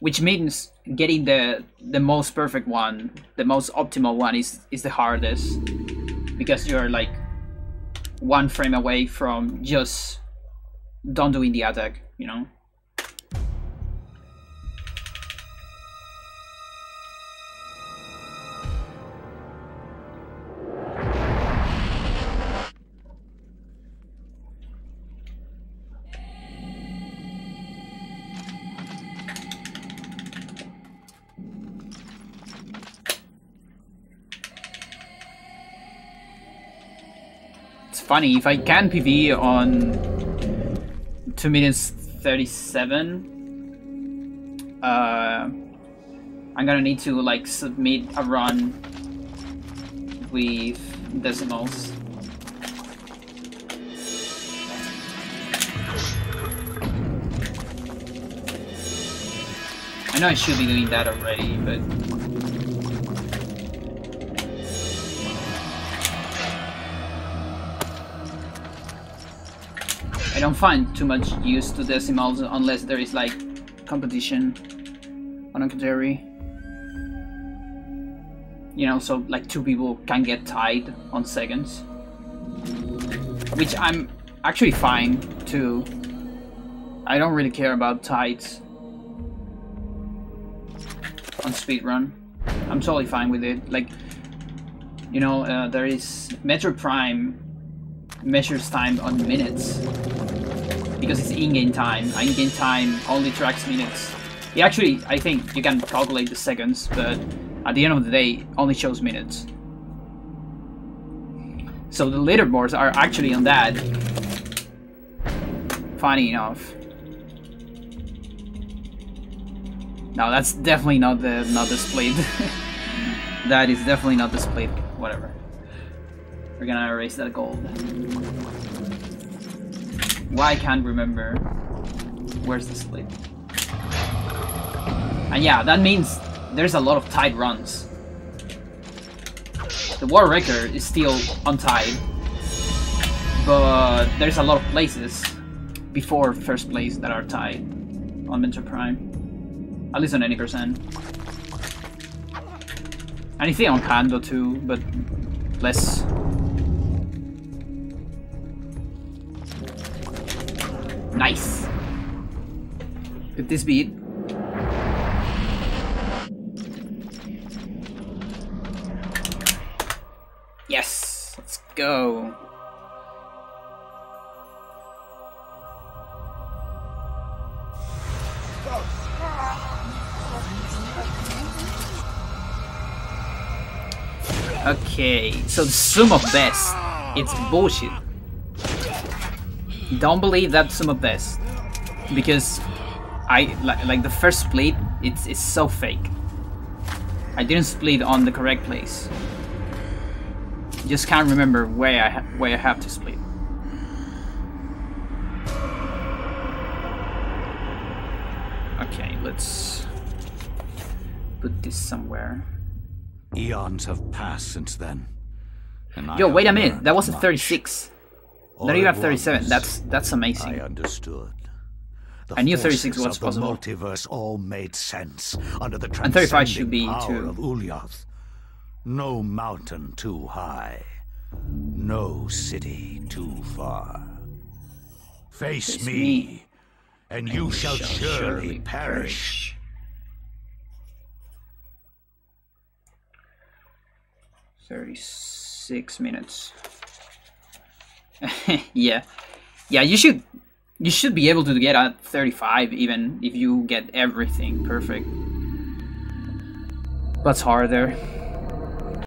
which means getting the the most perfect one, the most optimal one is is the hardest because you're like one frame away from just don't doing the attack, you know. Funny. If I can PB on 2 minutes 37, uh, I'm gonna need to like submit a run with decimals. I know I should be doing that already, but I don't find too much use to decimals unless there is like competition on a category. You know, so like two people can get tied on seconds. Which I'm actually fine too. I don't really care about ties on speedrun. I'm totally fine with it. Like, you know, uh, there is Metroid Prime measures time on minutes because it's in-game time. In-game time only tracks minutes. It actually, I think you can calculate the seconds, but at the end of the day, only shows minutes. So the leaderboards are actually on that. Funny enough. No, that's definitely not the not the split. that is definitely not the split. Whatever. We're gonna erase that gold. Why I can't remember where's the split. And yeah, that means there's a lot of tied runs. The War record is still untied, but there's a lot of places before first place that are tied on Metroid Prime. At least on any percent. Anything on Kando too, but less Nice. Could this be? Yes! Let's go! Okay, so the sum of best, it's bullshit. Don't believe that some of this, because I like, like the first split. It's it's so fake. I didn't split on the correct place. Just can't remember where I where I have to split. Okay, let's put this somewhere. Eons have passed since then. Yo, wait a minute. That was a 36. Then you have 37. That's that's amazing. I understood. The I knew 36 was possible. The multiverse all made sense under the and 35 should be too. of Ulyaoth. No mountain too high, no city too far. Face, Face me, me, and you and shall, shall surely, surely perish. perish. Thirty-six minutes. yeah, yeah. You should you should be able to get at 35 even if you get everything perfect. But harder.